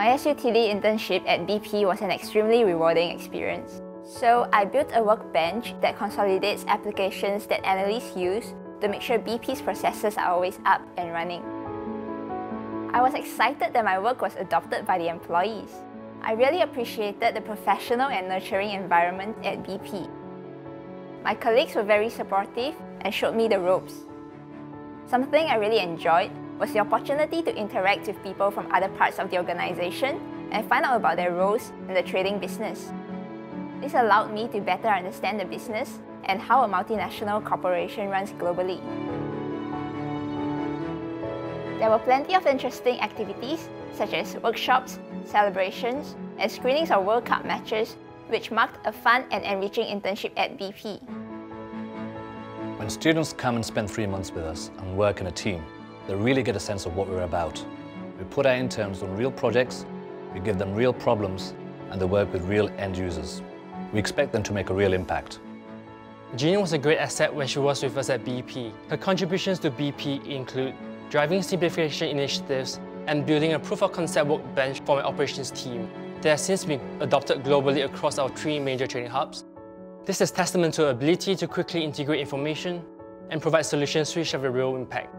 My SUTD internship at BP was an extremely rewarding experience. So I built a workbench that consolidates applications that analysts use to make sure BP's processes are always up and running. I was excited that my work was adopted by the employees. I really appreciated the professional and nurturing environment at BP. My colleagues were very supportive and showed me the ropes. Something I really enjoyed was the opportunity to interact with people from other parts of the organization and find out about their roles in the trading business. This allowed me to better understand the business and how a multinational corporation runs globally. There were plenty of interesting activities such as workshops, celebrations, and screenings of World Cup matches which marked a fun and enriching internship at BP. When students come and spend three months with us and work in a team, they really get a sense of what we're about. We put our interns on real projects, we give them real problems, and they work with real end users. We expect them to make a real impact. Jean was a great asset when she was with us at BP. Her contributions to BP include driving simplification initiatives and building a proof of concept workbench for my operations team. They have since been adopted globally across our three major trading hubs. This is testament to her ability to quickly integrate information and provide solutions which have a real impact.